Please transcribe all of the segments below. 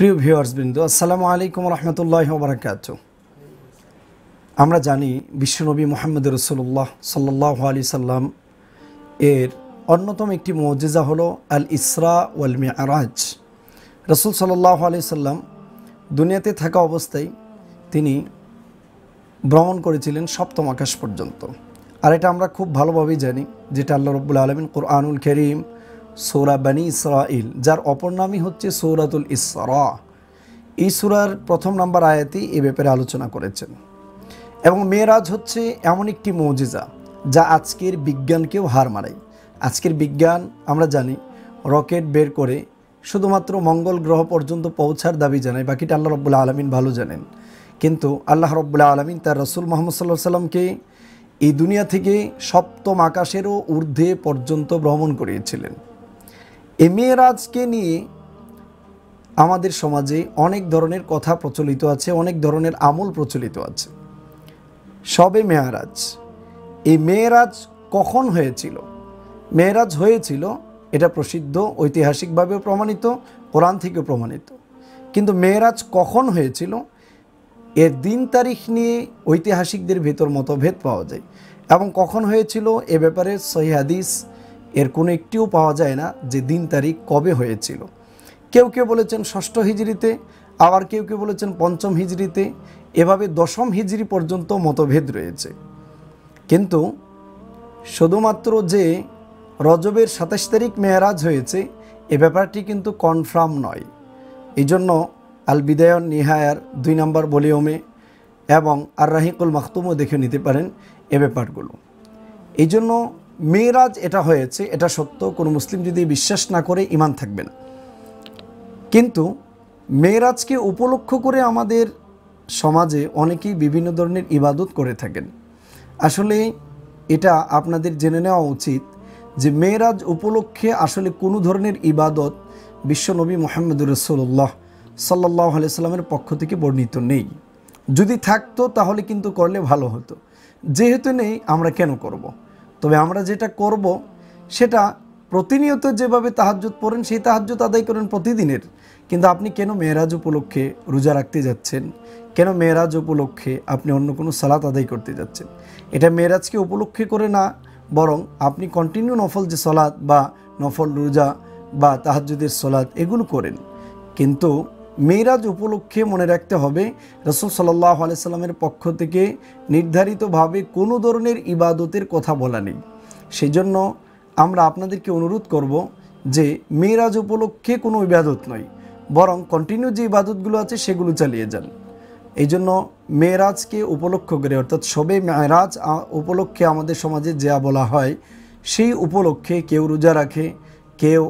প্রিয় ভিউয়ার্স বিন্দু আসসালামু আলাইকুম রহমতুল্লাহ বারাকাত আমরা জানি বিশ্বনবী মোহাম্মদ রসুল্লাহ সাল্লাহ আলি সাল্লাম এর অন্যতম একটি মজিজা হলো আল ইসরা ওয়াল মিয়ারাজ রসুল সাল্লাহ আলি সাল্লাম দুনিয়াতে থাকা অবস্থায় তিনি ভ্রমণ করেছিলেন সপ্তম আকাশ পর্যন্ত। আর এটা আমরা খুব ভালোভাবেই জানি, যেটা আল্লাহ রব্বুল আলমিন কোরআনুল করিম সৌরা বানি ইসরাইল যার অপর নামই হচ্ছে সৌরাতুল ইসরা। এই সুরার প্রথম নাম্বার আয়াতেই এ ব্যাপারে আলোচনা করেছেন। এবং মেয়েরাজ হচ্ছে এমন একটি মৌজিজা, যা আজকের বিজ্ঞানকেও হার মানায়। আজকের বিজ্ঞান, আমরা জানি, রকেট বের করে শুধুমাত্র মঙ্গল গ্রহ পর্যন্ত পৌঁছার দাবি জানায়, বাকিটা আল্লাহ রব্বুল্লাহ আলমিন ভালো জানেন। কিন্তু আল্লাহ রব্বুল্লাহ আলমিন তার রসুল মোহাম্মদ সাল্লাহ সাল্লামকে এই দুনিয়া থেকে সপ্তম আকাশেরও ঊর্ধ্বে পর্যন্ত ভ্রমণ করিয়েছিলেন। এই মেয়েরাজকে নিয়ে আমাদের সমাজে অনেক ধরনের কথা প্রচলিত আছে, অনেক ধরনের আমল প্রচলিত আছে। সবে মেয়ারাজ। এই মেয়েরাজ কখন হয়েছিল? মেয়েরাজ হয়েছিল, এটা প্রসিদ্ধ, ঐতিহাসিকভাবেও প্রমাণিত, কোরআন থেকেও প্রমাণিত। কিন্তু মেয়েরাজ কখন হয়েছিল? এর দিন তারিখ নিয়ে ঐতিহাসিকদের ভেতর মতভেদ পাওয়া যায়। এবং কখন হয়েছিল? এ ব্যাপারে সহি হাদিস এর কোনো একটিও পাওয়া যায় না যে দিন তারিখ কবে হয়েছিল। কেউ কেউ বলেছেন ষষ্ঠ হিজড়িতে, আবার কেউ কেউ বলেছেন পঞ্চম হিজড়িতে, এভাবে দশম হিজড়ি পর্যন্ত মতভেদ রয়েছে। কিন্তু শুধুমাত্র যে রজবের সাতাশ তারিখ মেয়ারাজ হয়েছে, এ ব্যাপারটি কিন্তু কনফার্ম নয়। এই জন্য আল বিদায়ন নিহায়ার দুই নম্বর ভলিউমে এবং আর রাহিকুল মাহতুমও দেখে নিতে পারেন এ ব্যাপারগুলো। এই জন্য মেয়েরাজ এটা হয়েছে, এটা সত্য, কোনো মুসলিম যদি বিশ্বাস না করে ইমান থাকবে না। কিন্তু মেয়েরাজকে উপলক্ষ করে আমাদের সমাজে অনেকেই বিভিন্ন ধরনের ইবাদত করে থাকেন। আসলে এটা আপনাদের জেনে নেওয়া উচিত যে মেয়েরাজ উপলক্ষে আসলে কোনো ধরনের ইবাদত বিশ্বনবী মোহাম্মদুর রসুল্লাহ সাল্লাহ সাল্লামের পক্ষ থেকে বর্ণিত নেই। যদি থাকতো তাহলে কিন্তু করলে ভালো হতো। যেহেতু নেই, আমরা কেন করব। তবে আমরা যেটা করব, সেটা প্রতিনিয়ত যেভাবে তাহাজ্জুদ পড়েন, সেই তাহাজ্জুদ আদায় করেন প্রতিদিনের। কিন্তু আপনি কেন মেয়েরাজ উপলক্ষে রোজা রাখতে যাচ্ছেন? কেন মেয়েরাজ উপলক্ষে আপনি অন্য কোনো সালাত আদায় করতে যাচ্ছেন? এটা মেয়েরাজকে উপলক্ষে করে না, বরং আপনি কন্টিনিউ নফল যে সলাদ বা নফল রোজা বা তাহাজুদের সলাদ এগুলো করেন। কিন্তু মেয়েরাজ উপলক্ষে মনে রাখতে হবে, রসুল সাল্লাহ আলাইসাল্লামের পক্ষ থেকে নির্ধারিতভাবে কোনো ধরনের ইবাদতের কথা বলা নেই। সেই জন্য আমরা আপনাদেরকে অনুরোধ করব যে মেয়েরাজ উপলক্ষে কোনো ইবাদত নয়, বরং কন্টিনিউ যে ইবাদতগুলো আছে সেগুলো চালিয়ে যান। এই জন্য মেয়েরাজকে উপলক্ষ করে, অর্থাৎ সবে মেয়েরাজ উপলক্ষে আমাদের সমাজে যা বলা হয়, সেই উপলক্ষে কেউ রোজা রাখে, কেউ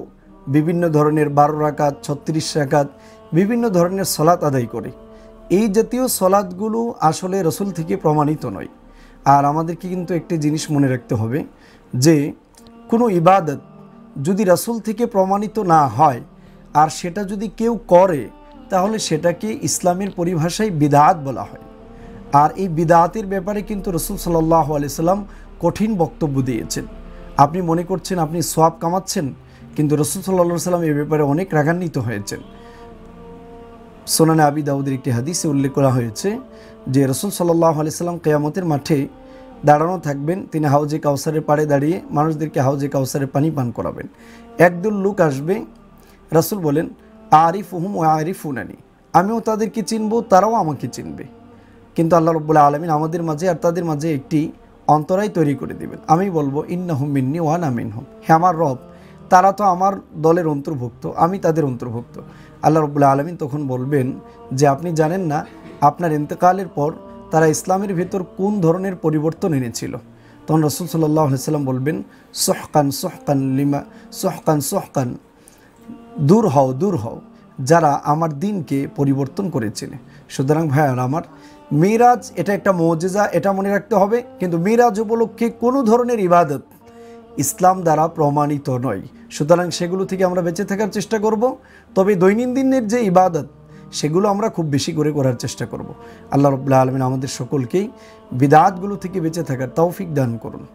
বিভিন্ন ধরনের বারো রাকাত, ছত্রিশ রাকাত বিভিন্ন ধরনের সলাৎ আদায় করে। এই জাতীয় সলাৎগুলো আসলে রসুল থেকে প্রমাণিত নয়। আর আমাদেরকে কিন্তু একটি জিনিস মনে রাখতে হবে যে, কোনো ইবাদত যদি রসুল থেকে প্রমাণিত না হয়, আর সেটা যদি কেউ করে, তাহলে সেটাকে ইসলামের পরিভাষায় বিদাত বলা হয়। আর এই বিদাতের ব্যাপারে কিন্তু রসুল সাল্লাহ আলিয়াল্লাম কঠিন বক্তব্য দিয়েছেন। আপনি মনে করছেন আপনি সোয়াব কামাচ্ছেন, কিন্তু রসুল সাল্লা সাল্লাম এ ব্যাপারে অনেক রাগান্বিত হয়েছেন। সোনানে আবি দাউদের একটি হাদিসে উল্লেখ করা হয়েছে যে রসুল সাল্লাহ আলিয়াল্লাম কেয়ামতের মাঠে দাঁড়ানো থাকবেন, তিনি হাউজে কাউসারের পাড়ে দাঁড়িয়ে মানুষদেরকে হাউজে কাউসারের পানি পান করাবেন। একদল লোক আসবে, রাসুল বলেন আরিফ হুম ও আরিফ উনানি আমিও তাদেরকে চিনব, তারাও আমাকে চিনবে। কিন্তু আল্লাহ রব্বুল্লাহ আলমিন আমাদের মাঝে আর তাদের মাঝে একটি অন্তরায় তৈরি করে দেবেন। আমি বলব ইন্না হুম মিন্নি ওয়ান আমিন হুম হ্যাঁ আমার রব, তারা তো আমার দলের অন্তর্ভুক্ত, আমি তাদের অন্তর্ভুক্ত। আল্লাহ রব্বুল্লাহ আলমিন তখন বলবেন যে, আপনি জানেন না আপনার ইন্তেকালের পর তারা ইসলামের ভেতর কোন ধরনের পরিবর্তন এনেছিল? তখন রসুল সাল্লাম বলবেন, সোহকান সোহকান, লিমা, সোহকান সোহকান, দূর হও দূর হও, যারা আমার দিনকে পরিবর্তন করেছিল সুতরাং ভাইয়ার আমার, মিরাজ এটা একটা মজেজা, এটা মনে রাখতে হবে, কিন্তু মিরাজ উপলক্ষে কোনো ধরনের ইবাদত ইসলাম দ্বারা প্রমাণিত নয়। সুতরাং সেগুলো থেকে আমরা বেঁচে থাকার চেষ্টা করব। তবে দৈনন্দিনের যে ইবাদত, সেগুলো আমরা খুব বেশি করে করার চেষ্টা করব। আল্লাহ রবাহ আলমিন আমাদের সকলকেই বিদাতগুলো থেকে বেঁচে থাকার তৌফিক দান করুন।